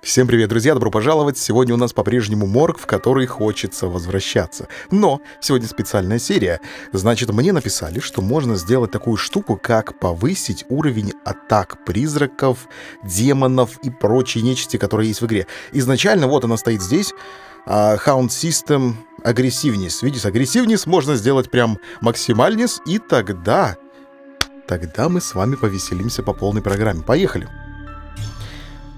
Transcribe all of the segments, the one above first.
Всем привет, друзья, добро пожаловать. Сегодня у нас по-прежнему морг, в который хочется возвращаться. Но сегодня специальная серия. Значит, мне написали, что можно сделать такую штуку, как повысить уровень атак призраков, демонов и прочей нечисти, которые есть в игре. Изначально вот она стоит здесь. Uh, Hound System агрессивнес. Видишь, агрессивнес можно сделать прям максимальнес, и тогда... Тогда мы с вами повеселимся по полной программе. Поехали!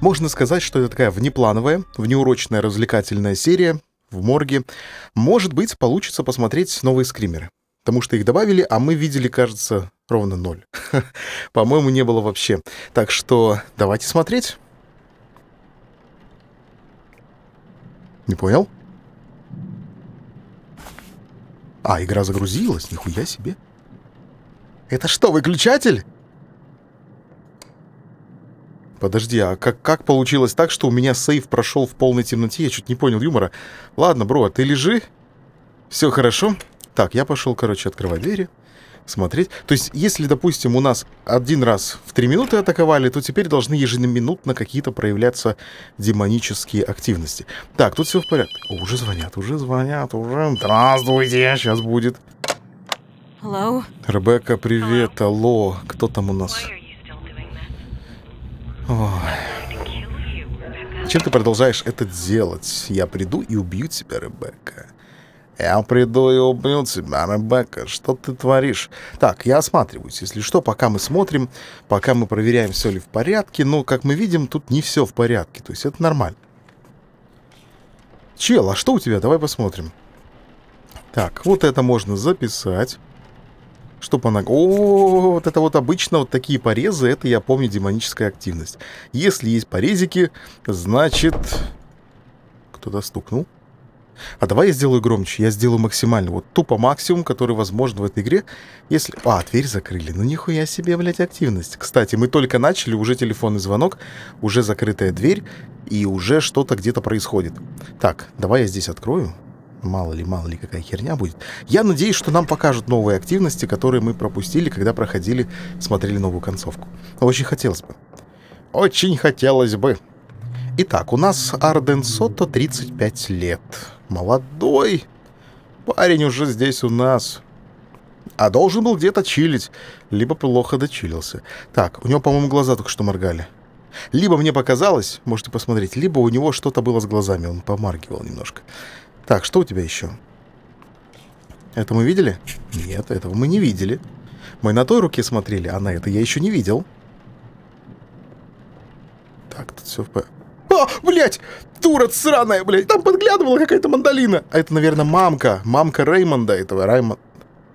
Можно сказать, что это такая внеплановая, внеурочная развлекательная серия в морге. Может быть, получится посмотреть новые скримеры. Потому что их добавили, а мы видели, кажется, ровно ноль. По-моему, не было вообще. Так что давайте смотреть. Не понял? А, игра загрузилась, нихуя себе. Это что, выключатель? Подожди, а как, как получилось так, что у меня сейф прошел в полной темноте? Я чуть не понял юмора. Ладно, бро, а ты лежи. Все хорошо. Так, я пошел, короче, открывать двери. Смотреть. То есть, если, допустим, у нас один раз в три минуты атаковали, то теперь должны ежеминутно какие-то проявляться демонические активности. Так, тут все в порядке. О, уже звонят, уже звонят, уже. Здравствуйте, сейчас будет. Hello? Ребекка, привет, алло. Кто там у нас? Чем ты продолжаешь это делать? Я приду и убью тебя, Ребекка. Я приду и убью тебя, Ребекка. Что ты творишь? Так, я осматриваюсь. Если что, пока мы смотрим, пока мы проверяем, все ли в порядке. Но, как мы видим, тут не все в порядке. То есть это нормально. Чел, а что у тебя? Давай посмотрим. Так, вот это можно записать. Что по ногам? О, вот это вот обычно вот такие порезы, это я помню демоническая активность. Если есть порезики, значит... Кто-то стукнул. А давай я сделаю громче, я сделаю максимально. Вот тупо максимум, который возможен в этой игре. Если... А, дверь закрыли. Ну нихуя себе, блядь, активность. Кстати, мы только начали, уже телефонный звонок, уже закрытая дверь, и уже что-то где-то происходит. Так, давай я здесь открою. Мало ли, мало ли, какая херня будет. Я надеюсь, что нам покажут новые активности, которые мы пропустили, когда проходили, смотрели новую концовку. Очень хотелось бы. Очень хотелось бы. Итак, у нас Арден Сото 35 лет. Молодой. Парень уже здесь у нас. А должен был где-то чилить. Либо плохо дочилился. Так, у него, по-моему, глаза только что моргали. Либо мне показалось, можете посмотреть, либо у него что-то было с глазами, он помаргивал немножко. Так, что у тебя еще? Это мы видели? Нет, этого мы не видели. Мы на той руке смотрели, а на это я еще не видел. Так, тут все в. А, блядь! Дура сраная, блядь! Там подглядывала какая-то мандалина. А это, наверное, мамка. Мамка Реймонда этого. Раймон...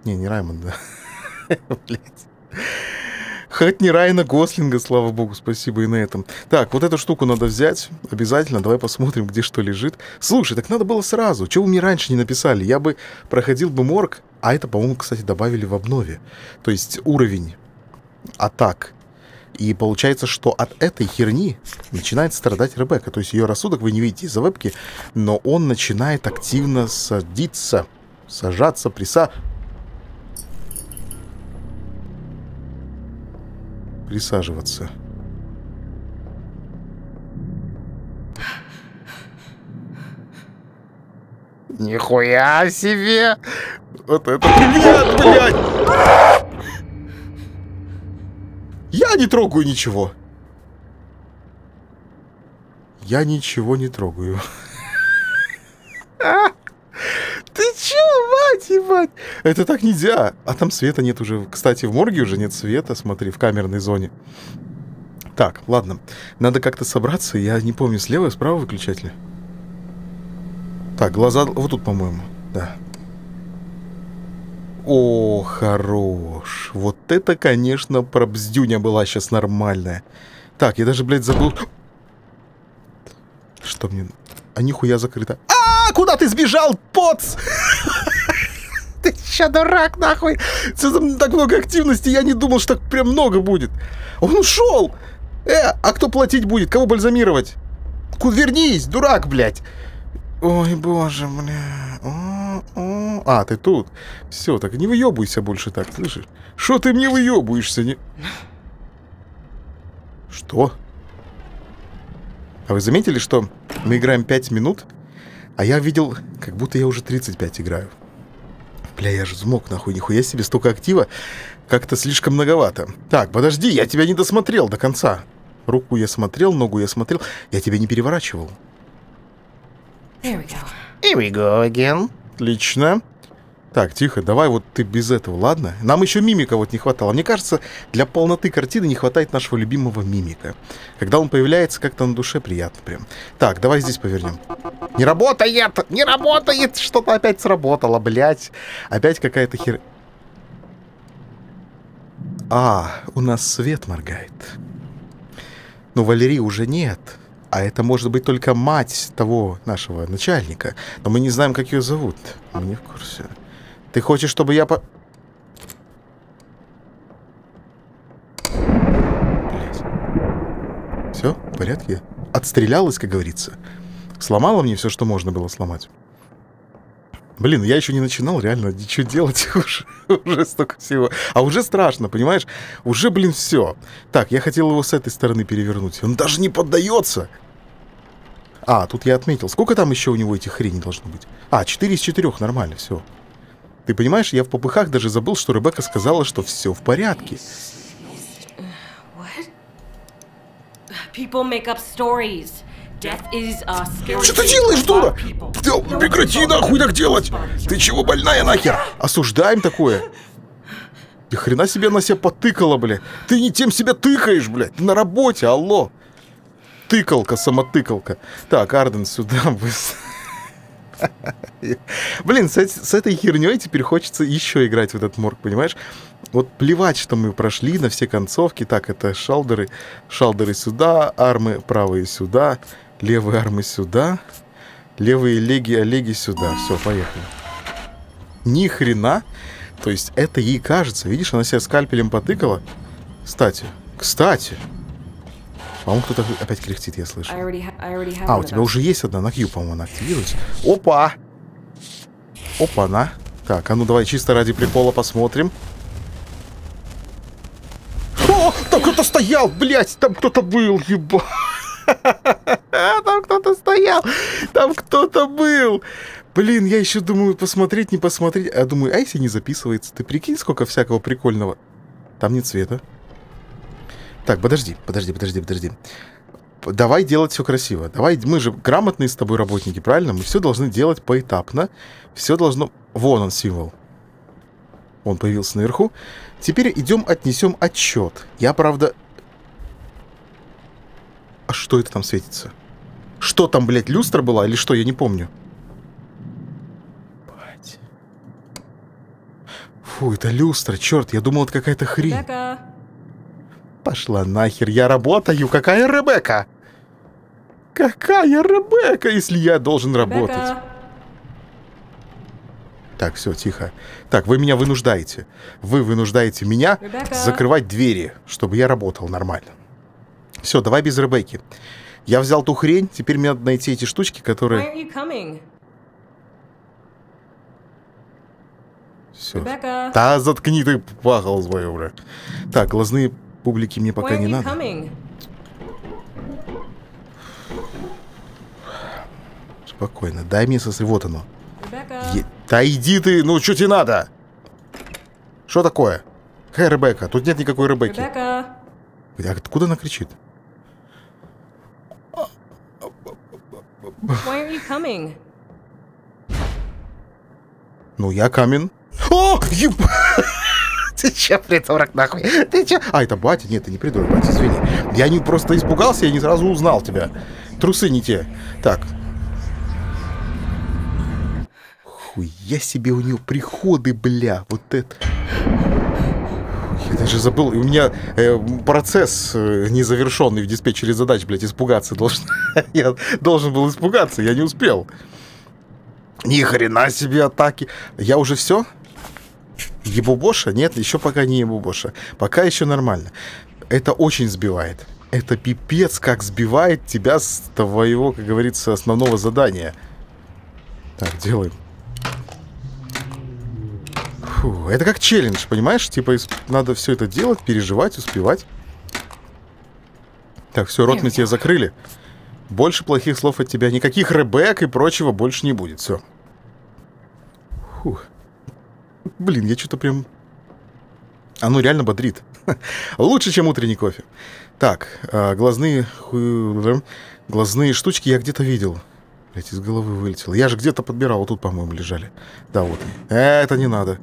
Не, не Раймонда. Блядь. Хоть не Райана Гослинга, слава богу, спасибо и на этом. Так, вот эту штуку надо взять. Обязательно. Давай посмотрим, где что лежит. Слушай, так надо было сразу. Чего вы мне раньше не написали? Я бы проходил бы морг. А это, по-моему, кстати, добавили в обнове. То есть уровень атак. И получается, что от этой херни начинает страдать Ребекка. То есть ее рассудок вы не видите из-за вебки, но он начинает активно садиться, сажаться, приса... присаживаться. Нихуя себе! Вот это привет, блядь! Я не трогаю ничего. Я ничего не трогаю. Ты чё, мать ебать? Это так нельзя. А там света нет уже. Кстати, в морге уже нет света, смотри, в камерной зоне. Так, ладно. Надо как-то собраться. Я не помню, слева и справа выключатели. Так, глаза вот тут, по-моему. Да. О, хорош. Вот это, конечно, пробздюня была сейчас нормальная. Так, я даже, блядь, забыл... Что мне... А нихуя закрыто. А, куда ты сбежал, поц? Ты ща дурак, нахуй. Так много активности, я не думал, что так прям много будет. Он ушел. Э, а кто платить будет? Кого бальзамировать? Вернись, дурак, блядь. Ой, боже, бля. А, ты тут. Все, так не выебывайся больше так, слышишь? Что ты мне выебываешься? Не... Что? А вы заметили, что мы играем 5 минут, а я видел, как будто я уже 35 играю. Бля, я же взмок, нахуй, нихуя себе столько актива. Как-то слишком многовато. Так, подожди, я тебя не досмотрел до конца. Руку я смотрел, ногу я смотрел. Я тебя не переворачивал. There we go. Here we go again. Отлично. Так, тихо, давай вот ты без этого, ладно? Нам еще мимика вот не хватало. Мне кажется, для полноты картины не хватает нашего любимого мимика. Когда он появляется, как-то на душе приятно прям. Так, давай здесь повернем. Не работает! Не работает! Что-то опять сработало, блядь. Опять какая-то хер... А, у нас свет моргает. Но Валерии уже нет. А это может быть только мать того нашего начальника. Но мы не знаем, как ее зовут. Мы не в курсе. Ты хочешь, чтобы я по... Блять. Все, в порядке? Отстрелялась, как говорится. Сломала мне все, что можно было сломать. Блин, я еще не начинал реально ничего делать, уже, уже столько всего. А уже страшно, понимаешь? Уже, блин, все. Так, я хотел его с этой стороны перевернуть. Он даже не поддается. А, тут я отметил. Сколько там еще у него этих хреней должно быть? А, 4 из 4, нормально, все. Ты понимаешь, я в попыхах даже забыл, что Ребекка сказала, что все в порядке. Что ты делаешь, дура? Да прекрати нахуй так делать! Ты чего больная нахер? Осуждаем такое. Ты хрена себе на себя потыкала, бля. Ты не тем себя тыкаешь, блядь. Ты на работе, алло. Тыкалка, самотыкалка. Так, Арден, сюда быстро. Блин, с, с этой херней теперь хочется еще играть в этот морг, понимаешь? Вот плевать, что мы прошли на все концовки. Так, это шалдеры. Шалдеры сюда, армы правые сюда, левые армы сюда, левые леги, олеги сюда. Все, поехали. Ни хрена. То есть это ей кажется. Видишь, она себя скальпелем потыкала. Кстати, кстати. По-моему, кто-то опять кряхтит, я слышу. А, у тебя уже есть одна на Q, по-моему, она активируется. Опа! Опа-на. Так, а ну давай чисто ради прикола посмотрим. О, там кто-то стоял, блядь, там кто-то был, еба. Там кто-то стоял, там кто-то был. Блин, я еще думаю, посмотреть, не посмотреть. А думаю, а если не записывается? Ты прикинь, сколько всякого прикольного. Там нет света. Так, подожди, подожди, подожди, подожди. Давай делать все красиво. Давай, мы же грамотные с тобой работники, правильно? Мы все должны делать поэтапно. Все должно... Вон он символ. Он появился наверху. Теперь идем отнесем отчет. Я, правда... А что это там светится? Что там, блядь, люстра была или что? Я не помню. Бать. Фу, это люстра, черт, я думал, это какая-то хрень. Rebecca. Пошла нахер, я работаю. Какая Ребекка? Какая Ребекка, если я должен работать? Rebecca. Так, все, тихо. Так, вы меня вынуждаете. Вы вынуждаете меня Ребекка. закрывать двери, чтобы я работал нормально. Все, давай без Ребекки. Я взял ту хрень, теперь мне надо найти эти штучки, которые... Все. Да заткни ты пахал свое, бля. Так, глазные публики мне пока не надо. Спокойно, дай мне сосредоточиться. Вот оно. Е- Да иди ты, ну что тебе надо? Что такое? Какая Ребекка? Тут нет никакой Ребекки. Rebecca. А откуда она кричит? Why aren't you coming? Ну, я камен. О, еб... Ты че, придурок, нахуй? Ты че? А, это батя? Нет, ты не придурок, батя, извини. Я не просто испугался, я не сразу узнал тебя. Трусы не те. Так. Хуя себе у нее приходы, бля. Вот это. Я даже забыл. У меня э, процесс э, незавершенный в диспетчере задач, блядь, испугаться должен. я должен был испугаться, я не успел. Ни хрена себе атаки. Я уже все? Ебубоша? Нет, еще пока не ебубоша. Пока еще нормально. Это очень сбивает. Это пипец, как сбивает тебя с твоего, как говорится, основного задания. Так, делаем. Фу, это как челлендж, понимаешь? Типа надо все это делать, переживать, успевать. Так, все, рот мы тебе закрыли. Больше плохих слов от тебя. Никаких Ребек и прочего больше не будет. Все. Фух. Блин, я что-то прям... Оно реально бодрит. Лучше, чем утренний кофе. Так, а, глазные... Глазные штучки я где-то видел. Блять, из головы вылетело. Я же где-то подбирал. Вот тут, по-моему, лежали. Да, вот. Это не надо.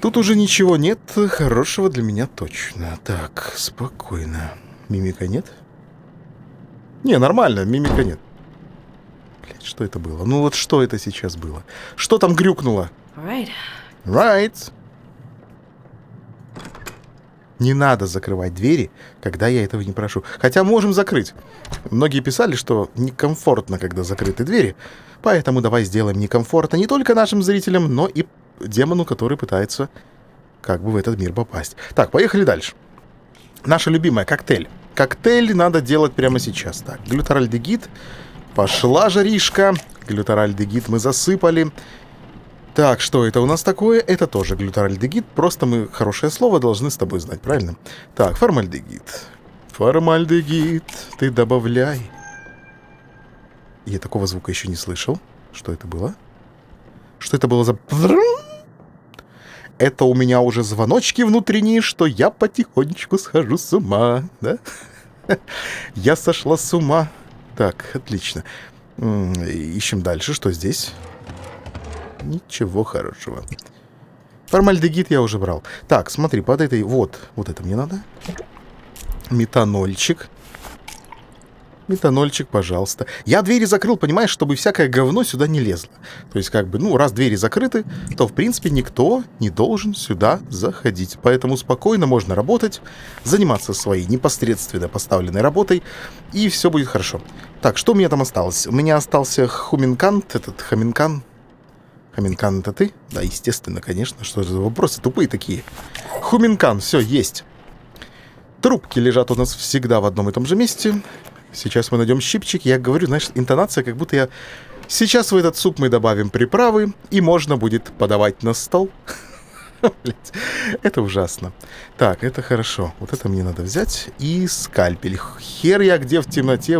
Тут уже ничего нет хорошего для меня точно. Так, спокойно. Мимика нет? Не, нормально, мимика нет. Блять, что это было? Ну вот что это сейчас было? Что там грюкнуло? Right. Right. Не надо закрывать двери, когда я этого не прошу. Хотя можем закрыть. Многие писали, что некомфортно, когда закрыты двери. Поэтому давай сделаем некомфортно не только нашим зрителям, но и демону, который пытается как бы в этот мир попасть. Так, поехали дальше. Наша любимая коктейль. Коктейль надо делать прямо сейчас. Так, глютеральдегид. Пошла жаришка. Глютеральдегид мы засыпали. Так, что это у нас такое? Это тоже глютеральдегид. Просто мы хорошее слово должны с тобой знать, правильно? Так, формальдегид. Формальдегид, ты добавляй. Я такого звука еще не слышал. Что это было? Что это было за... Это у меня уже звоночки внутренние, что я потихонечку схожу с ума, да? Я сошла с ума. Так, отлично. Ищем дальше. Что здесь? Ничего хорошего. Формальдегид я уже брал. Так, смотри, под этой... Вот, вот это мне надо. Метанольчик. Метанольчик, пожалуйста. Я двери закрыл, понимаешь, чтобы всякое говно сюда не лезло. То есть, как бы, ну, раз двери закрыты, то, в принципе, никто не должен сюда заходить. Поэтому спокойно можно работать, заниматься своей непосредственно поставленной работой, и все будет хорошо. Так, что у меня там осталось? У меня остался хуминкант, этот хаминкан. Хаминкан это ты? Да, естественно, конечно. Что же за вопросы тупые такие? Хуминкан, все, есть. Трубки лежат у нас всегда в одном и том же месте. Сейчас мы найдем щипчик. Я говорю, знаешь, интонация, как будто я... Сейчас в этот суп мы добавим приправы, и можно будет подавать на стол. Это ужасно. Так, это хорошо. Вот это мне надо взять. И скальпель. Хер я где в темноте.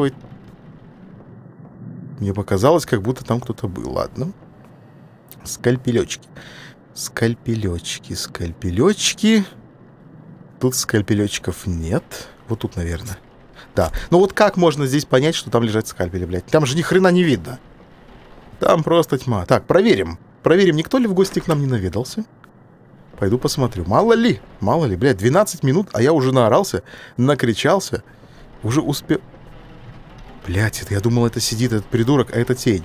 Мне показалось, как будто там кто-то был. Ладно. Скальпелечки. Скальпелечки, скальпелечки. Тут скальпелечков нет. Вот тут, наверное. Да. Ну вот как можно здесь понять, что там лежат скальпели, блядь? Там же ни хрена не видно. Там просто тьма. Так, проверим. Проверим, никто ли в гости к нам не наведался. Пойду посмотрю. Мало ли, мало ли, блядь, 12 минут, а я уже наорался, накричался. Уже успел... Блядь, это, я думал, это сидит этот придурок, а это тень.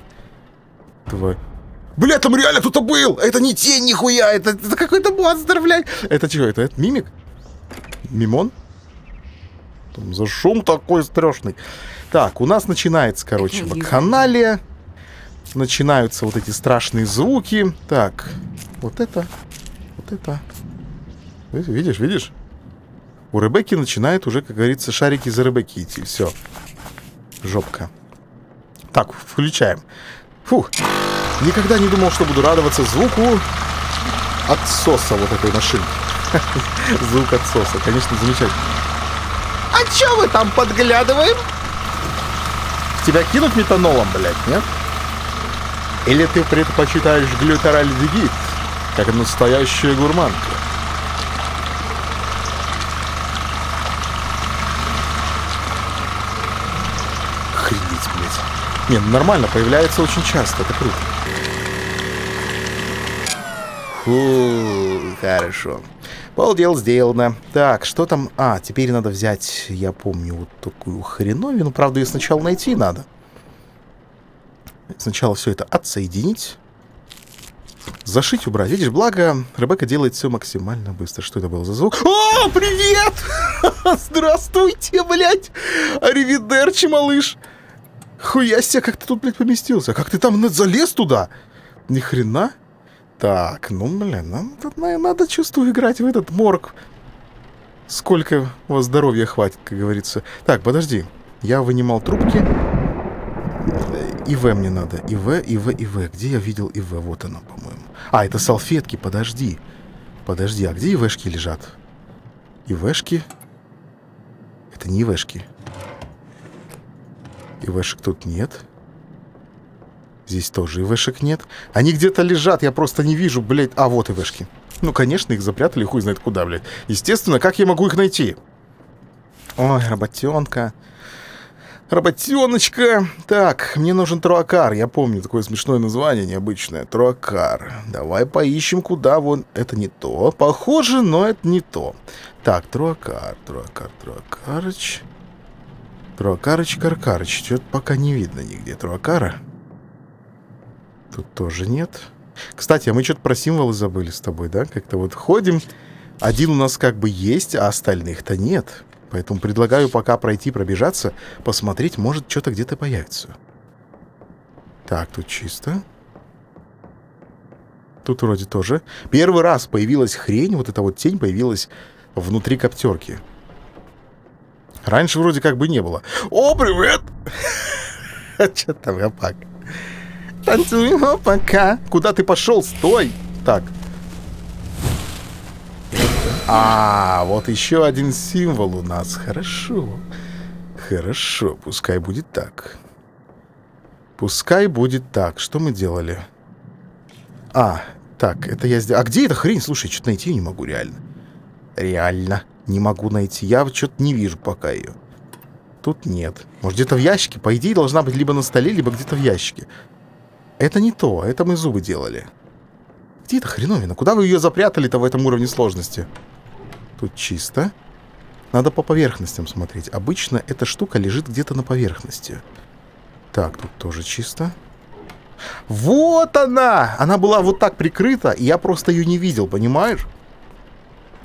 Твой... Бля, там реально кто-то был! Это не тень, нихуя! Это, это какой-то монстр, блядь! Это что, это, это мимик? Мимон? Там за шум такой страшный. Так, у нас начинается, короче, вакханалия. Начинаются вот эти страшные звуки. Так, вот это, вот это. Видишь, видишь? У Ребекки начинает уже, как говорится, шарики за Ребекки идти. Все. Жопка. Так, включаем. Фух. Никогда не думал, что буду радоваться звуку отсоса вот этой машины. Звук отсоса, конечно, замечательно. А чё вы там подглядываем? Тебя кинут метанолом, блядь, нет? Или ты предпочитаешь глютеральдегид, как настоящая гурманка? Охренеть, блядь. Не, ну нормально, появляется очень часто, это круто. Фу, хорошо. Полдел сделано. Так, что там? А, теперь надо взять, я помню, вот такую хреновину. Правда, ее сначала найти надо. Сначала все это отсоединить. Зашить, убрать. Видишь, благо, Ребекка делает все максимально быстро. Что это был за звук? О, привет! Здравствуйте, блядь! Аривидерчи, малыш! Хуя себе, как ты тут, блядь, поместился? Как ты там залез туда? Ни хрена? Так, ну, блин, нам тут, надо, чувствую, играть в этот морг. Сколько у вас здоровья хватит, как говорится. Так, подожди. Я вынимал трубки. ИВ мне надо. ИВ, ИВ, ИВ. Где я видел ИВ? Вот оно, по-моему. А, это салфетки, подожди. Подожди, а где ИВшки лежат? ИВшки? Это не ИВшки. ИВшек тут нет. Здесь тоже ИВшек нет. Они где-то лежат, я просто не вижу, блядь. А, вот ИВшки. Ну, конечно, их запрятали хуй знает куда, блядь. Естественно, как я могу их найти? Ой, работенка. Работеночка. Так, мне нужен Труакар. Я помню такое смешное название, необычное. Труакар. Давай поищем, куда вон... Это не то. Похоже, но это не то. Так, Труакар, Труакар, Труакарыч. Труакарыч, Каркарыч. Что-то пока не видно нигде Труакара. Тут тоже нет. Кстати, а мы что-то про символы забыли с тобой, да? Как-то вот ходим. Один у нас как бы есть, а остальных-то нет. Поэтому предлагаю пока пройти, пробежаться, посмотреть, может, что-то где-то появится. Так, тут чисто. Тут вроде тоже. Первый раз появилась хрень, вот эта вот тень появилась внутри коптерки. Раньше вроде как бы не было. О, привет! Что там, Гопак? Танцуем, пока. Куда ты пошел? Стой! Так, а, вот еще один символ у нас. Хорошо. Хорошо, пускай будет так. Пускай будет так. Что мы делали? А, так, это я сделал. А где эта хрень? Слушай, что-то найти не могу реально. Реально. Не могу найти. Я что-то не вижу пока ее. Тут нет. Может, где-то в ящике? По идее, должна быть либо на столе, либо где-то в ящике. Это не то. Это мы зубы делали. Где эта хреновина? Куда вы ее запрятали-то в этом уровне сложности? Тут чисто. Надо по поверхностям смотреть. Обычно эта штука лежит где-то на поверхности. Так, тут тоже чисто. Вот она! Она была вот так прикрыта, и я просто ее не видел, понимаешь?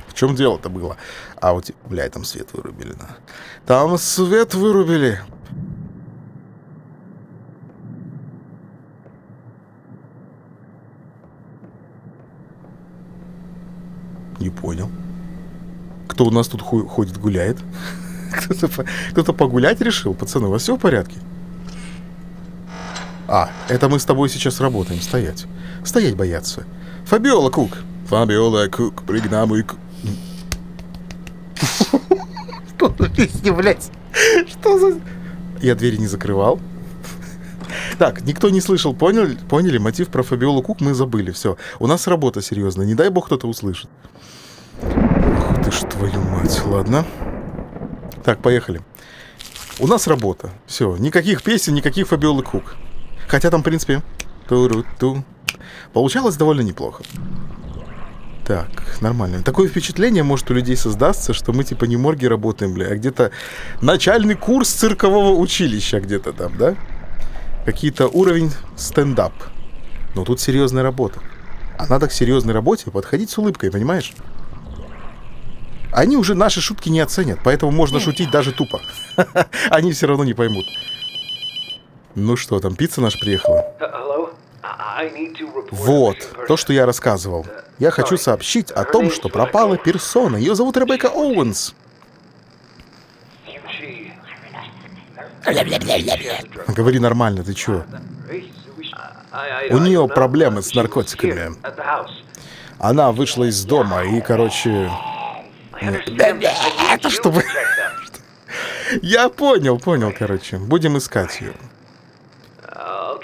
В чем дело-то было? А вот, блядь, там свет вырубили. Да. Там свет вырубили. Не понял. Кто у нас тут ходит, гуляет? Кто-то, кто погулять решил? Пацаны, у вас все в порядке? А, это мы с тобой сейчас работаем. Стоять. Стоять бояться. Фабиола Кук. Фабиола Кук, пригнамуй Что за песня, блядь? Что за... Я двери не закрывал. Так, никто не слышал, понял, поняли? Мотив про Фабиолу Кук мы забыли. Все. У нас работа серьезная. Не дай бог кто-то услышит ж твою мать, ладно. Так, поехали. У нас работа. Все, никаких песен, никаких Фабиолы Кук. Хотя там, в принципе, ту-ру-ту. Получалось довольно неплохо. Так, нормально. Такое впечатление может у людей создаться, что мы типа не морги работаем, бля, а где-то начальный курс циркового училища где-то там, да? Какие-то уровень стендап. Но тут серьезная работа. А надо к серьезной работе подходить с улыбкой, понимаешь? Они уже наши шутки не оценят, поэтому можно шутить даже тупо. Они все равно не поймут. Ну что, там пицца наша приехала? Вот, то, что я рассказывал. Я хочу сообщить о том, что пропала персона. Ее зовут Ребекка Оуэнс. Говори нормально, ты чё? У нее проблемы с наркотиками. Она вышла из дома и, короче, это чтобы... Я понял, понял, короче. Будем искать ее.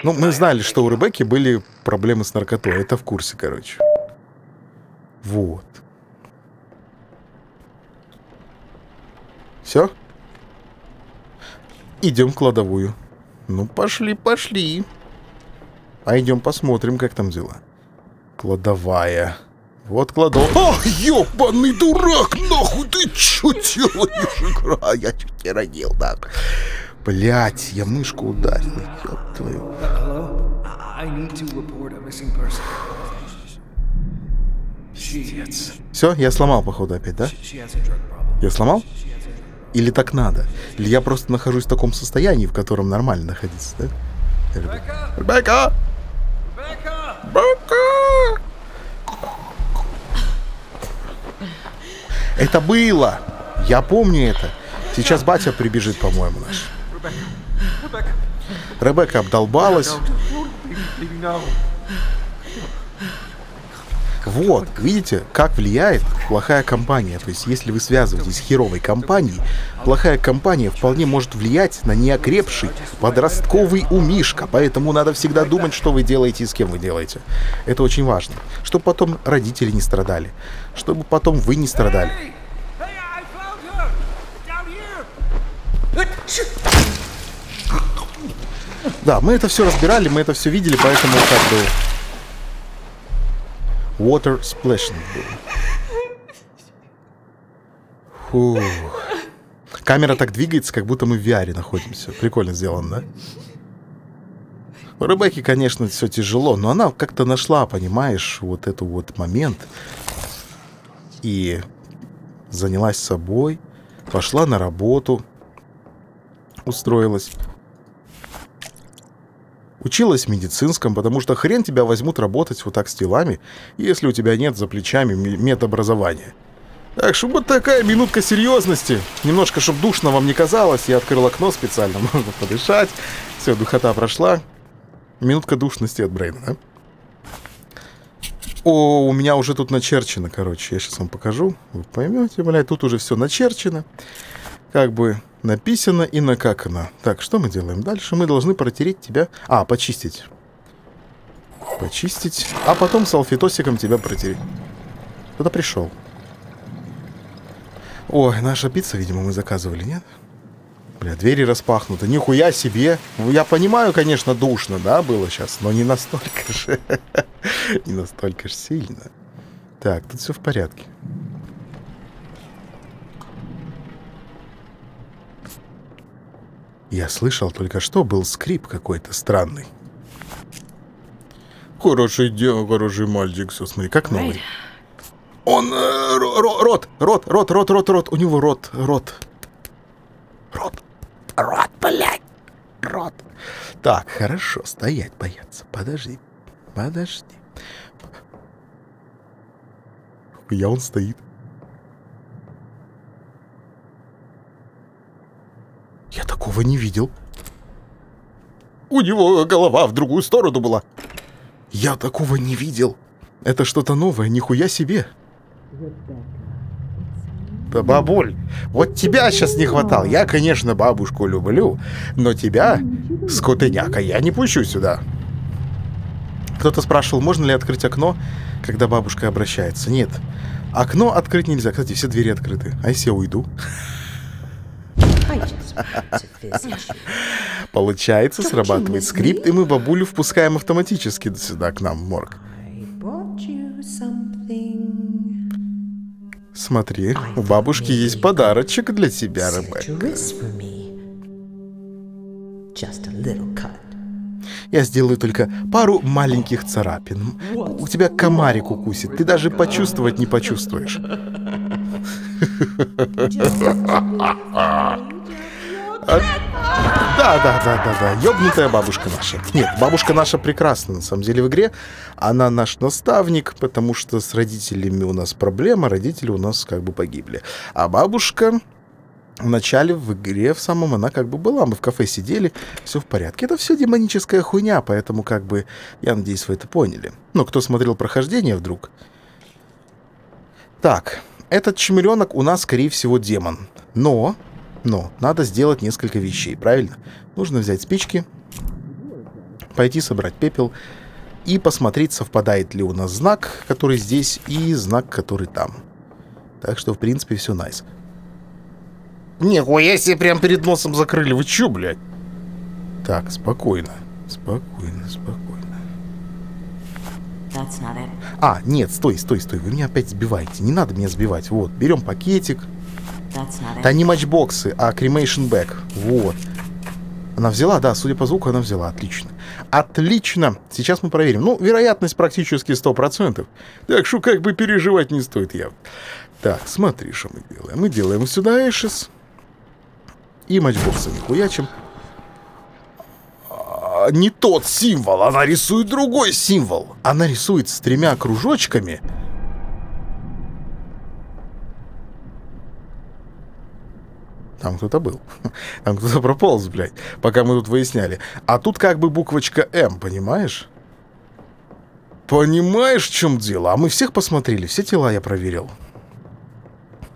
Ну, мы знали, что у Ребекки были проблемы с наркотой. Это в курсе, короче. Вот. Все? Идем в кладовую. Ну, пошли, пошли. А идем посмотрим, как там дела. Кладовая. Вот кладу. Ах, ёбаный дурак, нахуй ты чё делаешь, игра? Я чуть не родил, так. Блять, я мышку ударил, ёб твою. Пиздец. Все, я сломал, походу, опять, да? Я сломал? Или так надо? Или я просто нахожусь в таком состоянии, в котором нормально находиться, да? Ребекка! Ребекка! Ребекка! Это было. Я помню это. Сейчас батя прибежит, по-моему, наш. Ребекка обдолбалась. Вот, видите, как влияет плохая компания. То есть, если вы связываетесь с херовой компанией, плохая компания вполне может влиять на неокрепший подростковый умишка. Поэтому надо всегда думать, что вы делаете и с кем вы делаете. Это очень важно. Чтобы потом родители не страдали. Чтобы потом вы не страдали. Да, мы это все разбирали, мы это все видели, поэтому как бы... Water splashing был. Фу. Камера так двигается, как будто мы в VR находимся. Прикольно сделано, да? У Ребекки, конечно, все тяжело, но она как-то нашла, понимаешь, вот этот вот момент. И занялась собой, пошла на работу, устроилась. Училась в медицинском, потому что хрен тебя возьмут работать вот так с телами, если у тебя нет за плечами медобразования. Так что вот такая минутка серьезности. Немножко, чтобы душно вам не казалось, я открыл окно специально, можно подышать. Все, духота прошла. Минутка душности от Брейна, да? О, у меня уже тут начерчено, короче. Я сейчас вам покажу. Вы поймете, блядь, тут уже все начерчено. Как бы написано и накакано. Так, что мы делаем дальше? Мы должны протереть тебя... А, почистить. Почистить. А потом салфетосиком тебя протереть. Кто-то пришел. Ой, наша пицца, видимо, мы заказывали, нет? Бля, двери распахнуты. Нихуя себе. Ну, я понимаю, конечно, душно, да, было сейчас, но не настолько же. не настолько же сильно. Так, тут все в порядке. Я слышал только что, был скрип какой-то странный. Хороший дел, хороший мальчик, все, смотри, как новый. Он... Э, рот, рот, рот, рот, рот, рот, у него рот, рот. Рот, рот, блядь, рот. Так, хорошо, стоять бояться. Подожди, подожди. Я он стоит. Я такого не видел. У него голова в другую сторону была. Я такого не видел. Это что-то новое, нихуя себе. Да, бабуль, вот тебя сейчас не хватало. Я, конечно, бабушку люблю, но тебя, скотыняка, я не пущу сюда. Кто-то спрашивал, можно ли открыть окно, когда бабушка обращается. Нет, окно открыть нельзя. Кстати, все двери открыты. А если я уйду? Получается, срабатывает скрипт, и мы бабулю впускаем автоматически сюда, к нам, в морг. Смотри, у бабушки есть подарочек для тебя, Ребекка. Я сделаю только пару маленьких царапин. У тебя комарик укусит, ты даже почувствовать не почувствуешь. Да, да, да, да, да. Ёбнутая бабушка наша. Нет, бабушка наша прекрасна, на самом деле, в игре. Она наш наставник, потому что с родителями у нас проблема, родители у нас как бы погибли. А бабушка в начале в игре в самом она как бы была. Мы в кафе сидели, все в порядке. Это все демоническая хуйня, поэтому как бы я надеюсь, вы это поняли. Но кто смотрел прохождение вдруг? Так, этот чмеленок у нас, скорее всего, демон. Но но надо сделать несколько вещей, правильно? Нужно взять спички, пойти собрать пепел и посмотреть, совпадает ли у нас знак, который здесь, и знак, который там. Так что, в принципе, все найс. Нихуя себе прям перед носом закрыли. Вы чё, блядь? Так, спокойно. Спокойно, спокойно. А, нет, стой, стой, стой. Вы меня опять сбиваете. Не надо меня сбивать. Вот, берем пакетик, это не matchbox ы, а cremation bag. Вот. Она взяла, да, судя по звуку, она взяла. Отлично. Отлично. Сейчас мы проверим. Ну, вероятность практически 100%. Так что как бы переживать не стоит явно. Так, смотри, что мы делаем. Мы делаем сюда ashes. И matchbox ами хуячим. А, не тот символ, она рисует другой символ. Она рисует с тремя кружочками Там кто-то был. Там кто-то прополз, блядь, пока мы тут выясняли. А тут как бы буквочка М, понимаешь? Понимаешь, в чем дело? А мы всех посмотрели, все тела я проверил.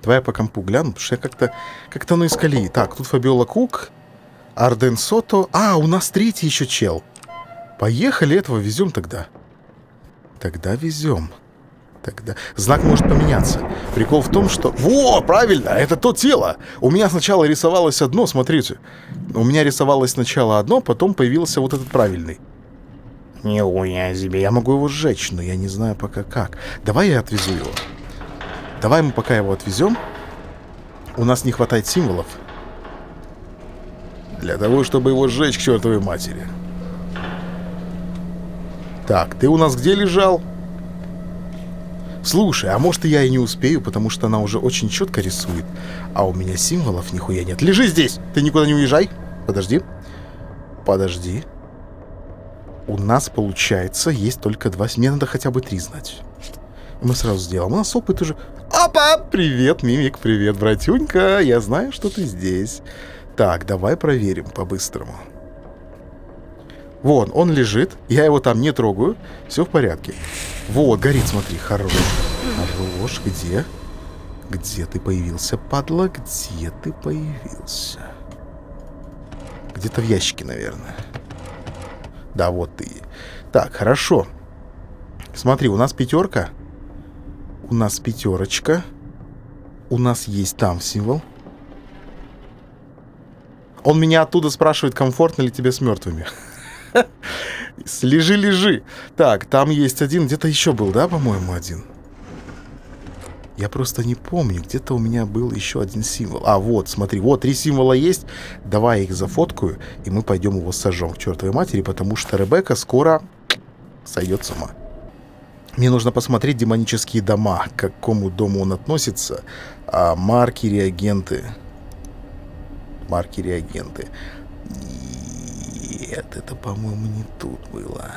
Давай я по компу гляну, потому что я как-то как-то ну из колеи. Так, тут Фабиола Кук, Арден Сото. А, у нас третий еще чел. Поехали, этого везем тогда. Тогда везем. Тогда знак может поменяться. Прикол в том, что... Во, правильно, это то тело. У меня сначала рисовалось одно, смотрите. У меня рисовалось сначала одно, потом появился вот этот правильный. Не себе, я могу его сжечь, но я не знаю пока как. Давай я отвезу его. Давай мы пока его отвезем. У нас не хватает символов. Для того, чтобы его сжечь к чертовой матери. Так, ты у нас где лежал? Слушай, а может я и не успею, потому что она уже очень четко рисует. А у меня символов нихуя нет. Лежи здесь! Ты никуда не уезжай. Подожди. Подожди. У нас, получается, есть только два... Мне надо хотя бы три знать. Мы сразу сделаем. У нас опыт уже... Опа! Привет, Мимик, привет, братюнька. Я знаю, что ты здесь. Так, давай проверим по-быстрому. Вон, он лежит, я его там не трогаю, все в порядке. Вот, горит, смотри, хорош. Хорош, где? Где ты появился, падла? Где ты появился? Где-то в ящике, наверное. Да, вот ты. Так, хорошо. Смотри, у нас пятерка. У нас пятерочка. У нас есть там символ. Он меня оттуда спрашивает, комфортно ли тебе с мертвыми. Лежи, лежи. Так, там есть один. Где-то еще был, да, по-моему, один? Я просто не помню. Где-то у меня был еще один символ. А, вот, смотри. Вот, три символа есть. Давай я их зафоткаю, и мы пойдем его сожжем к чертовой матери, потому что Ребекка скоро сойдет с ума. Мне нужно посмотреть демонические дома, к какому дому он относится. А, марки, реагенты. Марки, реагенты. Нет, это, по-моему, не тут было.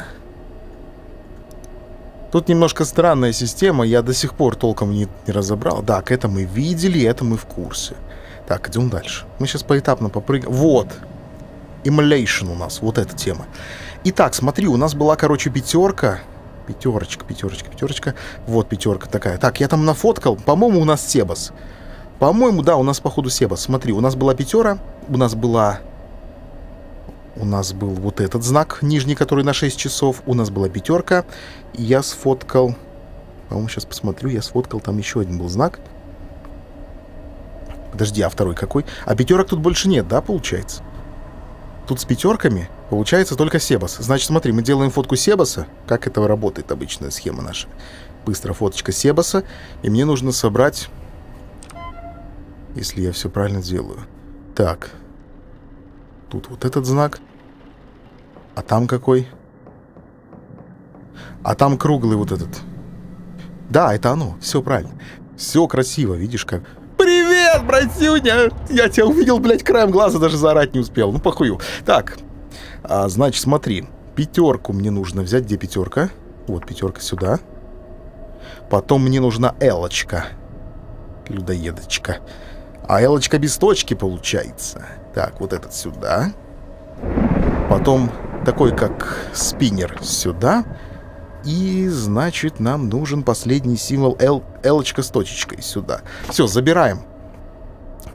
Тут немножко странная система, я до сих пор толком не, не разобрал. Да, к это мы видели, это мы в курсе. Так, идем дальше. Мы сейчас поэтапно попрыгаем. Вот. Immolation у нас, вот эта тема. Итак, смотри, у нас была, короче, пятерка. Пятерочка, пятерочка, пятерочка. Вот пятерка такая. Так, я там нафоткал. По-моему, у нас Себас. По-моему, да, у нас, походу, Себас. Смотри, у нас была пятера, у нас была у нас был вот этот знак нижний, который на 6 часов. У нас была пятерка. И я сфоткал... По-моему, сейчас посмотрю. Я сфоткал, там еще один был знак. Подожди, а второй какой? А пятерок тут больше нет, да, получается? Тут с пятерками получается только Себас. Значит, смотри, мы делаем фотку Себаса. Как это работает обычная схема наша. Быстро фоточка Себаса. И мне нужно собрать... Если я все правильно делаю. Так, Тут вот этот знак. А там какой? А там круглый вот этот. Да, это оно. Все правильно. Все красиво, видишь как. Привет, братюня! Я тебя увидел, блядь, краем глаза, даже заорать не успел. Ну, похую. Так, а, значит, смотри. Пятерку мне нужно взять. Где пятерка? Вот пятерка сюда. Потом мне нужна элочка. Людоедочка. А элочка без точки получается. Так, вот этот сюда. Потом такой, как спиннер, сюда. И, значит, нам нужен последний символ L, L с точечкой сюда. Все, забираем.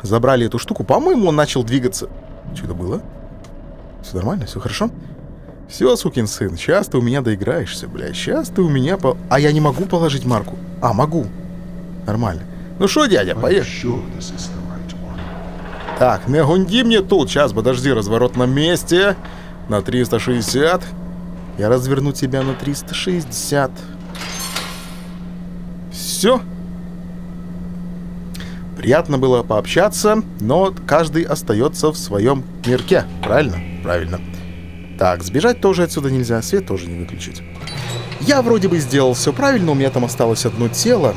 Забрали эту штуку. По-моему, он начал двигаться. Что это было? Все нормально? Все хорошо? Все, сукин сын, сейчас ты у меня доиграешься, бля. Сейчас ты у меня... По... А я не могу положить марку? А, могу. Нормально. Ну что, дядя, поехали. Так, не гунди мне тут. Сейчас, подожди, разворот на месте. На 360. Я разверну тебя на 360. Все. Приятно было пообщаться, но каждый остается в своем мирке. Правильно? Правильно. Так, сбежать тоже отсюда нельзя, свет тоже не выключить. Я вроде бы сделал все правильно, у меня там осталось одно тело.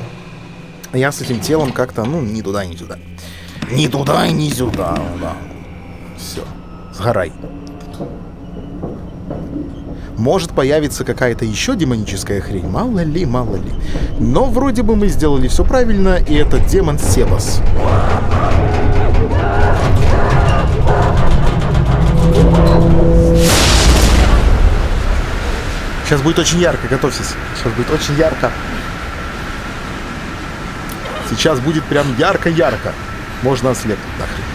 Я с этим телом как-то, ну, ни туда, ни сюда. Ни туда, ни сюда. Да. Все, сгорай. Может появиться какая-то еще демоническая хрень, мало ли, мало ли. Но вроде бы мы сделали все правильно, и это демон Себас. Сейчас будет очень ярко, готовьтесь. Сейчас будет очень ярко. Сейчас будет прям ярко-ярко. Можно ослепнуть нахрен.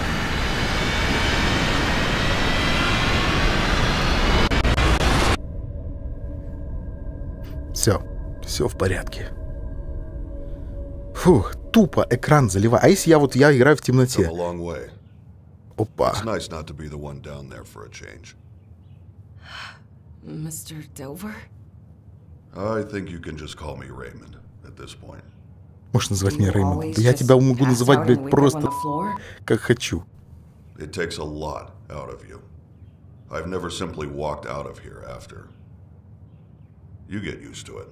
Все, все в порядке. Фух, тупо экран заливает. А если я вот я играю в темноте? Опа. Mr. Dover? I think you can just call me Raymond at this point. Можешь назвать меня always Да я тебя могу называть, блядь, просто как хочу. It takes a lot out of you. I've never simply walked out of here after. You get used to it.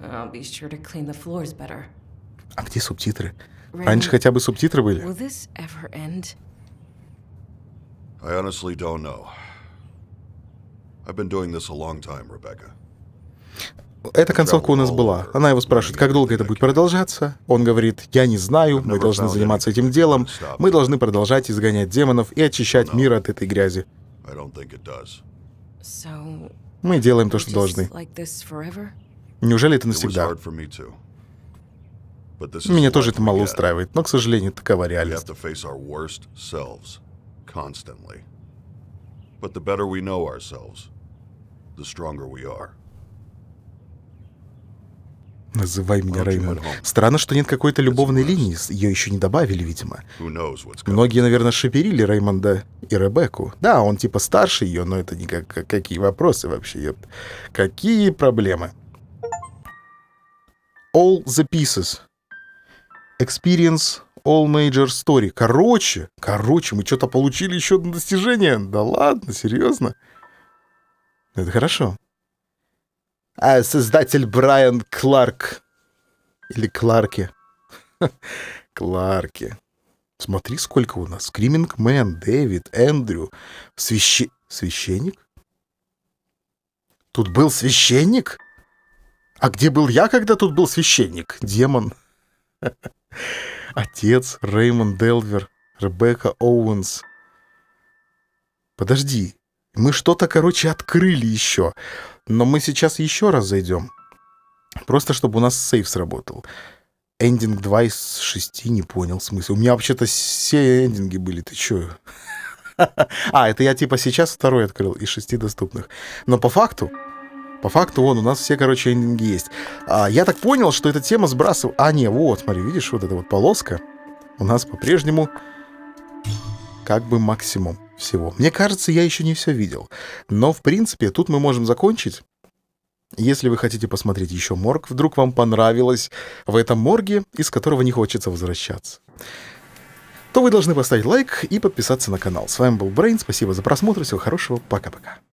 I'll be sure to clean the floors better. А где субтитры? Раньше хотя бы субтитры были. Will this ever end? I honestly don't know. I've been doing this a long time, Rebecca. Эта концовка у нас была. Она его спрашивает, как долго это будет продолжаться. Он говорит, я не знаю, мы должны заниматься этим делом. Мы должны продолжать изгонять демонов и очищать мир от этой грязи. So, Мы делаем то, что должны. Неужели это навсегда? Меня тоже это мало устраивает, но, к сожалению, такова реальность. But the better we know ourselves, the stronger we are. Называй меня home? Странно, что нет какой-то любовной линии. Ее еще не добавили, видимо. Многие, наверное, шиперили Реймонда и Ребекку. Да, он типа старше ее, но это никак... как- Какие вопросы вообще, ёпт. Какие проблемы? All the pieces. Experience all major story. Короче, короче, мы что-то получили еще одно достижение. Да ладно, серьезно? Это хорошо. А создатель Брайан Кларк. Или Кларки. Кларки. Смотри, сколько у нас. Screaming Man, Дэвид, Эндрю. Свяще... Священник? Тут был священник? А где был я, когда тут был священник? Демон. Отец, Реймонд Делвер, Ребекка Оуэнс. Подожди. Мы что-то, короче, открыли еще. Но мы сейчас еще раз зайдем. Просто чтобы у нас сейф сработал. Эндинг 2 из 6, не понял смысл. У меня вообще-то все эндинги были, ты чё? А, это я типа сейчас второй открыл из шести доступных. Но по факту, по факту, вон, у нас все, короче, эндинги есть. А, я так понял, что эта тема сбрасывал... А, не, вот, смотри, видишь, вот эта вот полоска у нас по-прежнему как бы максимум всего. Мне кажется, я еще не все видел. Но, в принципе, тут мы можем закончить. Если вы хотите посмотреть еще морг, вдруг вам понравилось в этом морге, из которого не хочется возвращаться, то вы должны поставить лайк и подписаться на канал. С вами был Брейн, спасибо за просмотр, всего хорошего, пока-пока.